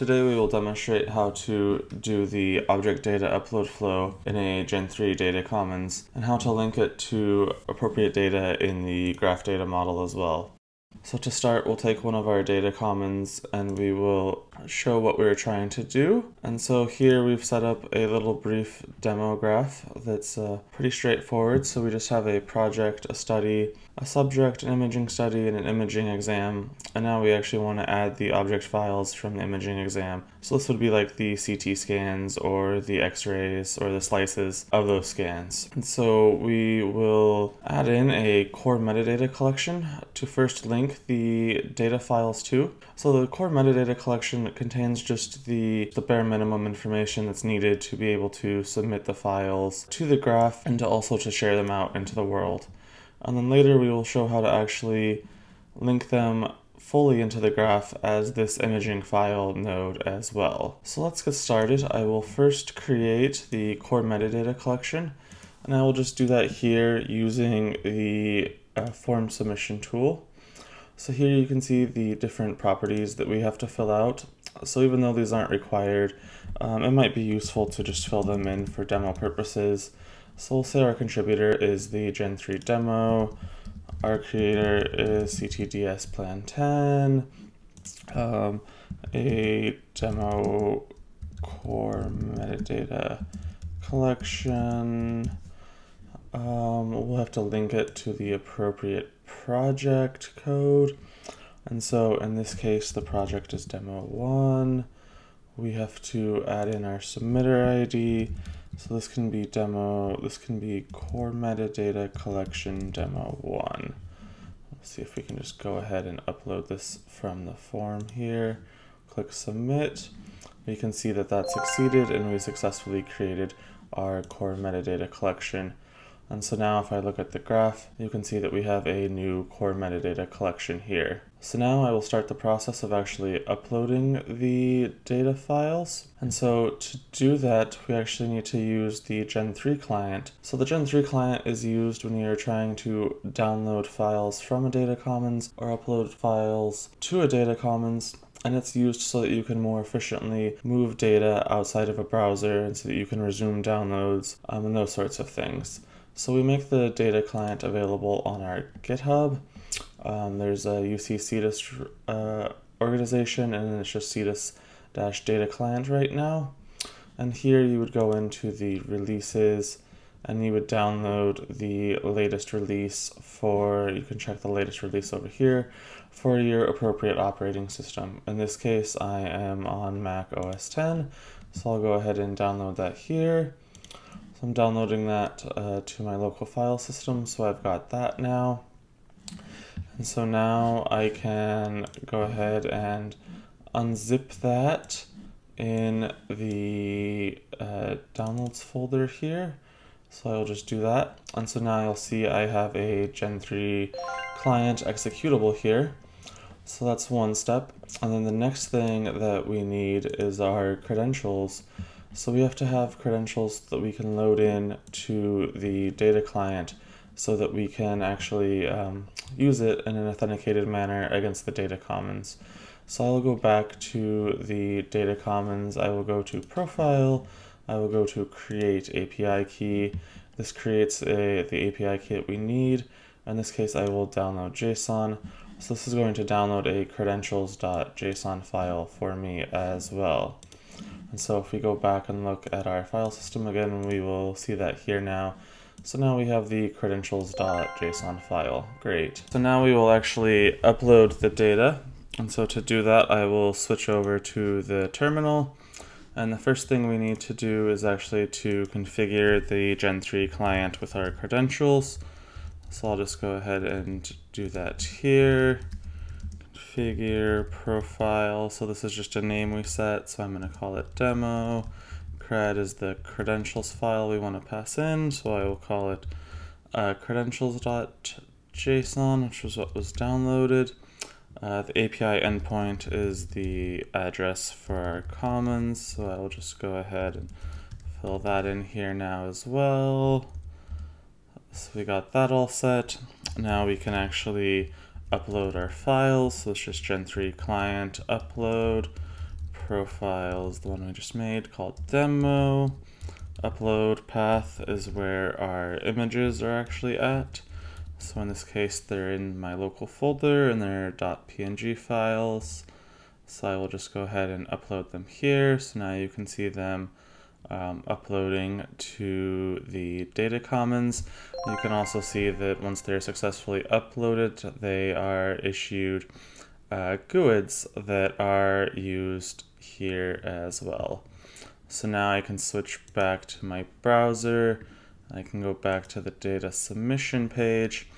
Today we will demonstrate how to do the object data upload flow in a Gen3 Data Commons and how to link it to appropriate data in the graph data model as well. So to start, we'll take one of our data commons and we will show what we're trying to do. And so here we've set up a little brief demo graph that's uh, pretty straightforward. So we just have a project, a study, a subject, an imaging study, and an imaging exam. And now we actually want to add the object files from the imaging exam. So this would be like the CT scans or the x-rays or the slices of those scans. And so we will add in a core metadata collection to first link the data files to. So the core metadata collection contains just the, the bare minimum information that's needed to be able to submit the files to the graph and to also to share them out into the world. And then later we will show how to actually link them fully into the graph as this imaging file node as well. So let's get started. I will first create the core metadata collection and I will just do that here using the uh, form submission tool. So here you can see the different properties that we have to fill out. So even though these aren't required, um, it might be useful to just fill them in for demo purposes. So we'll say our contributor is the Gen 3 demo, our creator is CTDS Plan 10, um, a demo core metadata collection. Um, we'll have to link it to the appropriate project code. And so in this case, the project is demo one. We have to add in our submitter ID. So this can be demo, this can be core metadata collection demo one. Let's see if we can just go ahead and upload this from the form here. Click submit. We can see that that succeeded and we successfully created our core metadata collection. And so now if I look at the graph, you can see that we have a new core metadata collection here. So now I will start the process of actually uploading the data files. And so to do that, we actually need to use the Gen 3 client. So the Gen 3 client is used when you're trying to download files from a data commons or upload files to a data commons and it's used so that you can more efficiently move data outside of a browser and so that you can resume downloads um, and those sorts of things. So we make the data client available on our GitHub. Um, there's a UC CDIS uh, organization and it's just CDIS dash data client right now. And here you would go into the releases and you would download the latest release for, you can check the latest release over here for your appropriate operating system. In this case, I am on Mac OS 10, so I'll go ahead and download that here. So I'm downloading that uh, to my local file system, so I've got that now. And so now I can go ahead and unzip that in the uh, downloads folder here. So I'll just do that. And so now you'll see I have a Gen 3 client executable here. So that's one step. And then the next thing that we need is our credentials. So we have to have credentials that we can load in to the data client so that we can actually um, use it in an authenticated manner against the data commons. So I'll go back to the data commons. I will go to profile. I will go to create API key. This creates a, the API key that we need. In this case, I will download JSON. So this is going to download a credentials.json file for me as well. And so if we go back and look at our file system again, we will see that here now. So now we have the credentials.json file. Great. So now we will actually upload the data. And so to do that, I will switch over to the terminal. And the first thing we need to do is actually to configure the Gen 3 client with our credentials. So I'll just go ahead and do that here configure profile. So this is just a name we set. So I'm going to call it demo. Cred is the credentials file we want to pass in. So I will call it uh, credentials.json, which was what was downloaded. Uh, the API endpoint is the address for our commons. So I will just go ahead and fill that in here now as well. So we got that all set. Now we can actually upload our files. So it's just Gen3 client upload profile is the one we just made called demo. Upload path is where our images are actually at. So in this case, they're in my local folder and they're .png files. So I will just go ahead and upload them here. So now you can see them um, uploading to the data commons. You can also see that once they're successfully uploaded, they are issued uh, GUIDs that are used here as well. So now I can switch back to my browser. I can go back to the data submission page.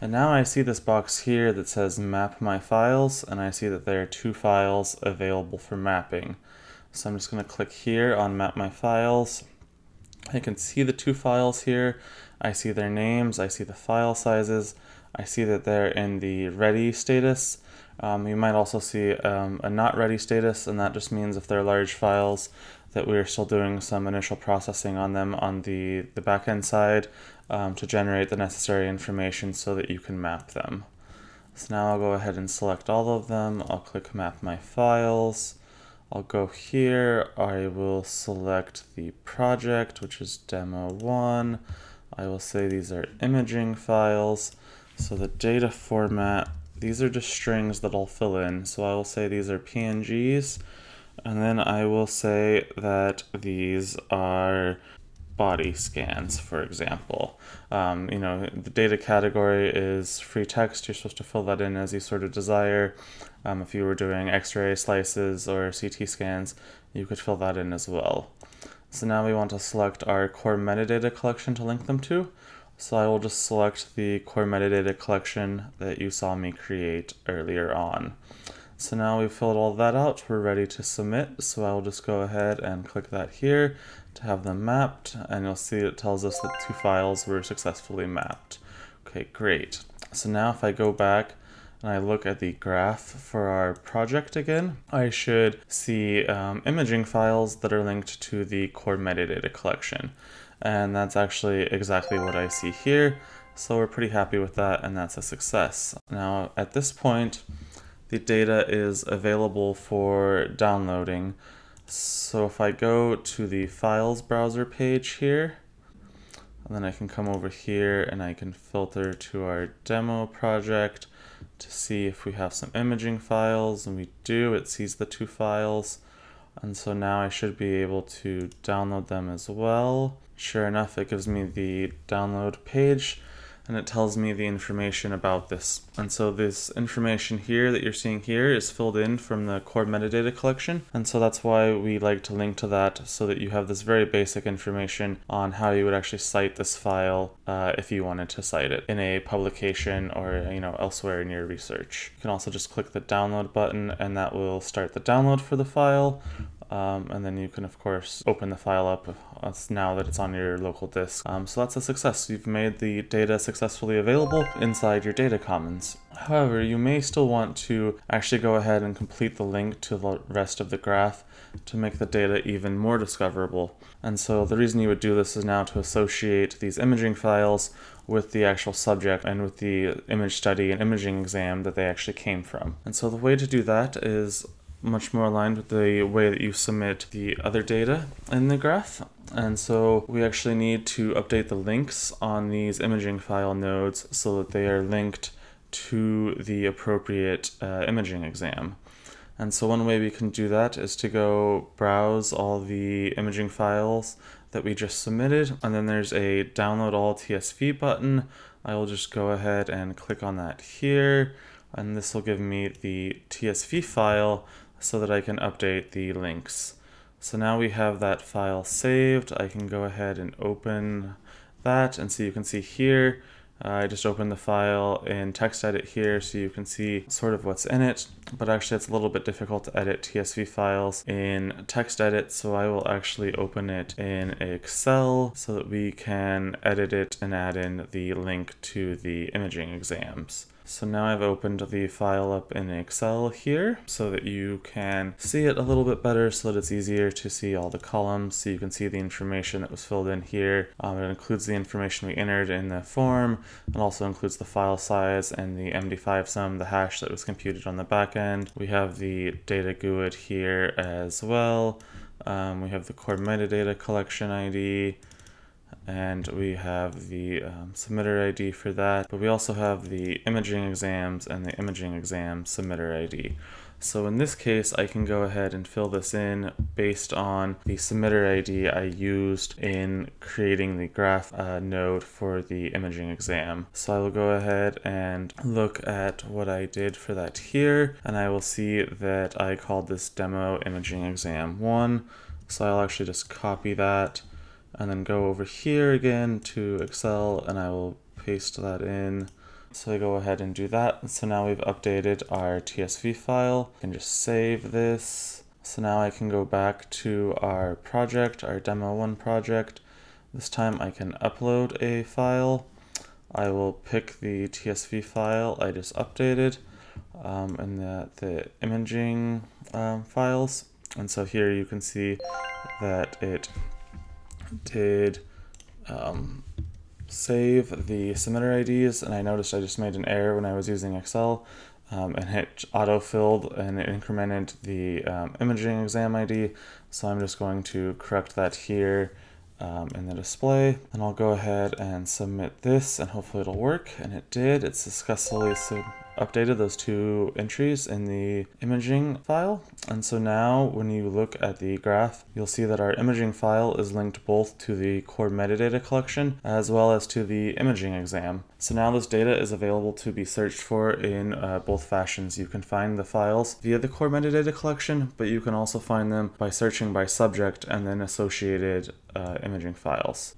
And now I see this box here that says map my files, and I see that there are two files available for mapping. So I'm just going to click here on map my files. I can see the two files here. I see their names, I see the file sizes, I see that they're in the ready status. Um, you might also see um, a not ready status, and that just means if they're large files that we are still doing some initial processing on them on the, the backend side um, to generate the necessary information so that you can map them. So now I'll go ahead and select all of them. I'll click map my files. I'll go here. I will select the project, which is demo one. I will say these are imaging files. So the data format, these are just strings that I'll fill in. So I will say these are PNGs. And then I will say that these are body scans, for example. Um, you know, the data category is free text. You're supposed to fill that in as you sort of desire. Um, if you were doing x-ray slices or CT scans, you could fill that in as well. So now we want to select our core metadata collection to link them to. So I will just select the core metadata collection that you saw me create earlier on. So now we've filled all that out, we're ready to submit. So I'll just go ahead and click that here to have them mapped. And you'll see it tells us that two files were successfully mapped. Okay, great. So now if I go back and I look at the graph for our project again, I should see um, imaging files that are linked to the core metadata collection. And that's actually exactly what I see here. So we're pretty happy with that and that's a success. Now at this point, the data is available for downloading. So if I go to the files browser page here, and then I can come over here and I can filter to our demo project to see if we have some imaging files, and we do, it sees the two files. And so now I should be able to download them as well. Sure enough, it gives me the download page and it tells me the information about this. And so this information here that you're seeing here is filled in from the core metadata collection. And so that's why we like to link to that so that you have this very basic information on how you would actually cite this file uh, if you wanted to cite it in a publication or you know elsewhere in your research. You can also just click the download button and that will start the download for the file um, and then you can of course open the file up uh, now that it's on your local disk. Um, so that's a success. You've made the data successfully available inside your data commons. However, you may still want to actually go ahead and complete the link to the rest of the graph to make the data even more discoverable. And so the reason you would do this is now to associate these imaging files with the actual subject and with the image study and imaging exam that they actually came from. And so the way to do that is much more aligned with the way that you submit the other data in the graph. And so we actually need to update the links on these imaging file nodes so that they are linked to the appropriate uh, imaging exam. And so one way we can do that is to go browse all the imaging files that we just submitted. And then there's a download all TSV button. I will just go ahead and click on that here. And this will give me the TSV file so that I can update the links. So now we have that file saved. I can go ahead and open that and so you can see here uh, I just opened the file in TextEdit here so you can see sort of what's in it, but actually it's a little bit difficult to edit TSV files in TextEdit, so I will actually open it in Excel so that we can edit it and add in the link to the imaging exams. So now I've opened the file up in Excel here so that you can see it a little bit better so that it's easier to see all the columns so you can see the information that was filled in here. Um, it includes the information we entered in the form and also includes the file size and the MD5 sum, the hash that was computed on the back end. We have the data GUID here as well. Um, we have the core metadata collection ID, and we have the um, submitter ID for that, but we also have the imaging exams and the imaging exam submitter ID. So in this case, I can go ahead and fill this in based on the submitter ID I used in creating the graph uh, node for the imaging exam. So I will go ahead and look at what I did for that here, and I will see that I called this demo imaging exam one. So I'll actually just copy that and then go over here again to Excel and I will paste that in. So I go ahead and do that. So now we've updated our TSV file. Can just save this. So now I can go back to our project, our demo one project. This time I can upload a file. I will pick the TSV file I just updated um, and the, the imaging um, files. And so here you can see that it did um, save the submitter IDs, and I noticed I just made an error when I was using Excel um, and hit auto-filled and it incremented the um, imaging exam ID. So I'm just going to correct that here um, in the display. And I'll go ahead and submit this and hopefully it'll work. And it did. It's successfully updated those two entries in the imaging file. And so now when you look at the graph, you'll see that our imaging file is linked both to the core metadata collection as well as to the imaging exam. So now this data is available to be searched for in uh, both fashions. You can find the files via the core metadata collection, but you can also find them by searching by subject and then associated uh, imaging files.